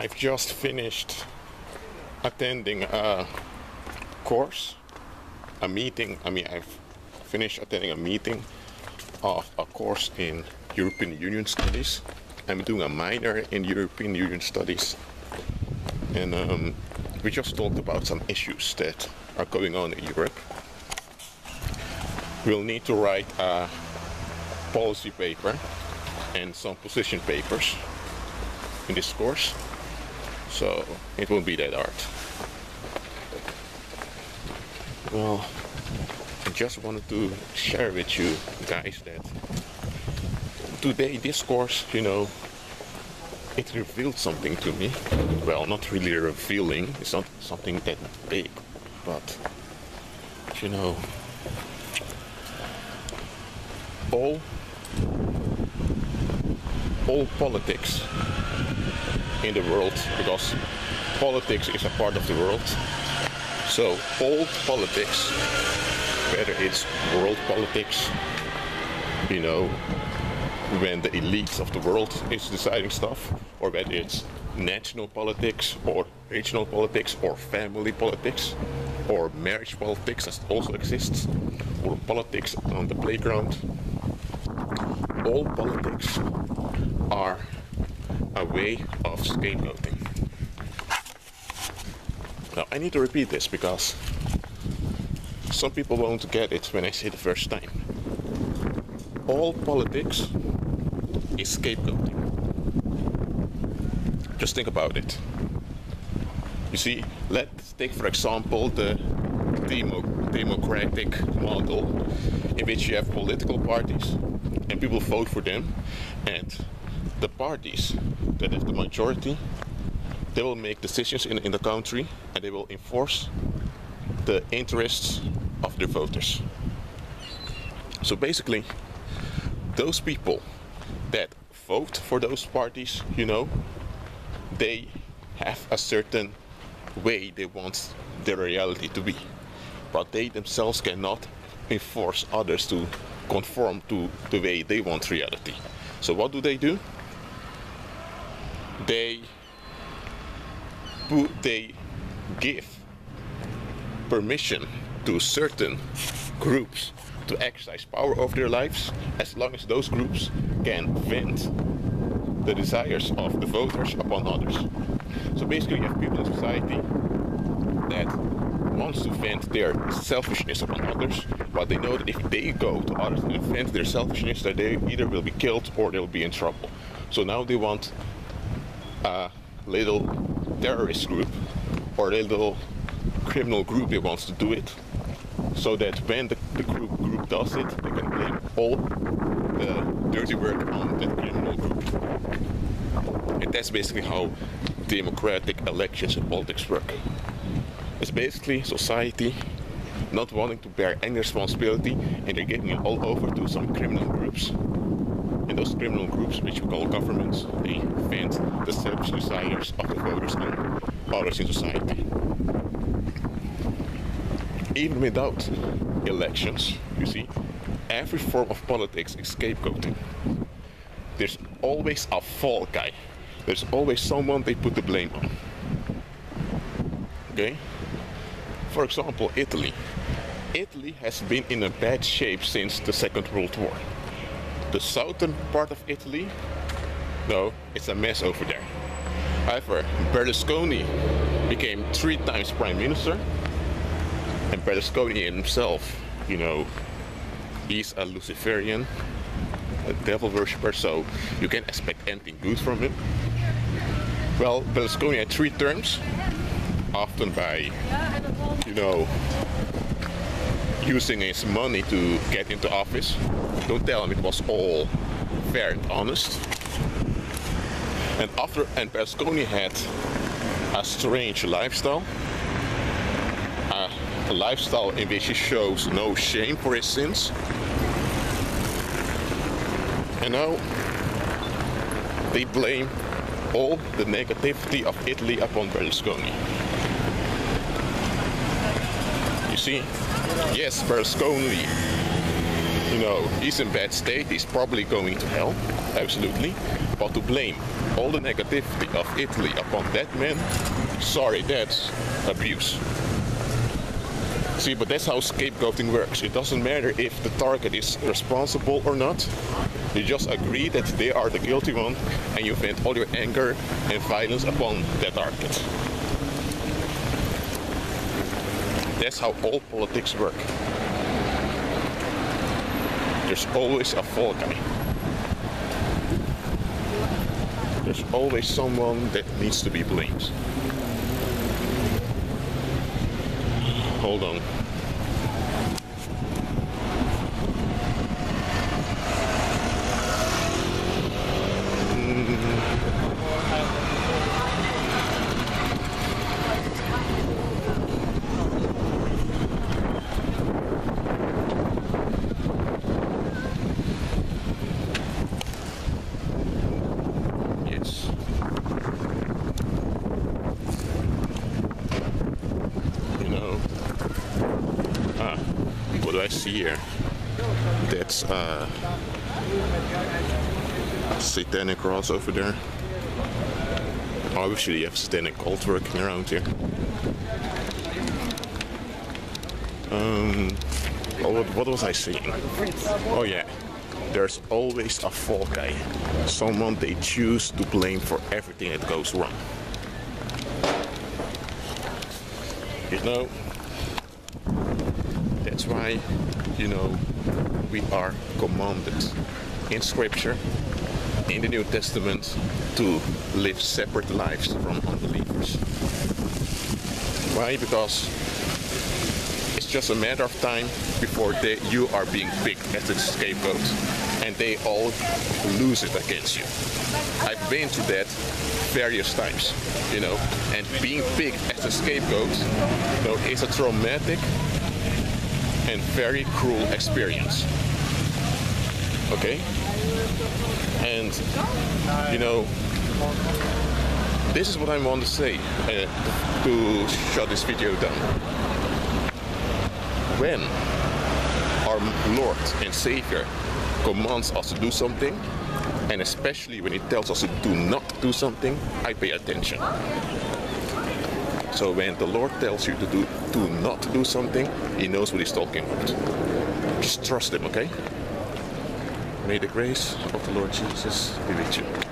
I've just finished attending a course, a meeting. I mean, I've finished attending a meeting of a course in European Union Studies. I'm doing a minor in European Union Studies, and um, we just talked about some issues that are going on in Europe. We'll need to write a policy paper and some position papers in this course, so it won't be that hard. Well, I just wanted to share with you guys that today this course, you know, it revealed something to me. Well, not really revealing, it's not something that big, but you know, all all politics in the world because politics is a part of the world. So all politics, whether it's world politics, you know, when the elites of the world is deciding stuff, or whether it's national politics or regional politics or family politics or marriage politics that also exists or politics on the playground all politics are a way of scapegoating. Now, I need to repeat this because some people won't get it when I say the first time. All politics is scapegoating. Just think about it. You see, let's take for example the demo democratic model in which you have political parties and people vote for them and the parties that have the majority they will make decisions in, in the country and they will enforce the interests of their voters so basically those people that vote for those parties you know they have a certain way they want their reality to be but they themselves cannot enforce others to conform to the way they want reality. So what do they do? They they give permission to certain groups to exercise power over their lives as long as those groups can vent the desires of the voters upon others. So basically you have people in society that wants to vent their selfishness upon others, but they know that if they go to others and vent their selfishness, that they either will be killed or they'll be in trouble. So now they want a little terrorist group or a little criminal group that wants to do it, so that when the, the group, group does it, they can blame all the dirty work on that criminal group. And that's basically how democratic elections and politics work. It's basically society not wanting to bear any responsibility and they're giving it all over to some criminal groups. And those criminal groups, which we call governments, they vent the selfish desires of the voters and others in society. Even without elections, you see, every form of politics is scapegoating. There's always a fall guy. There's always someone they put the blame on. Okay? For example, Italy. Italy has been in a bad shape since the Second World War. The southern part of Italy, no, it's a mess over there. However, Berlusconi became three times prime minister, and Berlusconi himself, you know, he's a Luciferian, a devil worshipper, so you can't expect anything good from him. Well, Berlusconi had three terms, often by, you know, using his money to get into office. Don't tell him it was all fair and honest. And after and Berlusconi had a strange lifestyle, a, a lifestyle in which he shows no shame for his sins. And now they blame all the negativity of Italy upon Berlusconi. See, yes, Berlusconi you know, he's in bad state, he's probably going to hell, absolutely. But to blame all the negativity of Italy upon that man, sorry, that's abuse. See, but that's how scapegoating works. It doesn't matter if the target is responsible or not. You just agree that they are the guilty one and you vent all your anger and violence upon that target. That's how all politics work. There's always a fall guy. There's always someone that needs to be blamed. Hold on. Yes. You know. Ah, see here? That's uh satanic cross over there. Obviously, you have satanic cult working around here. Um, oh, what, what was I saying? Oh yeah, there's always a fall guy, someone they choose to blame for everything that goes wrong. You know, that's why, you know, we are commanded in Scripture, in the New Testament, to live separate lives from unbelievers. Why? Because it's just a matter of time before they, you are being picked as a scapegoat and they all lose it against you. I've been through that various times, you know, and being picked as a scapegoat you know, is a traumatic and very cruel experience. Okay? And, you know, this is what I want to say uh, to shut this video down. When our Lord and Savior commands us to do something, and especially when He tells us to do not do something, I pay attention. So when the Lord tells you to do, do not do something, He knows what He's talking about. Just trust Him, okay? May the grace of the Lord Jesus be with you.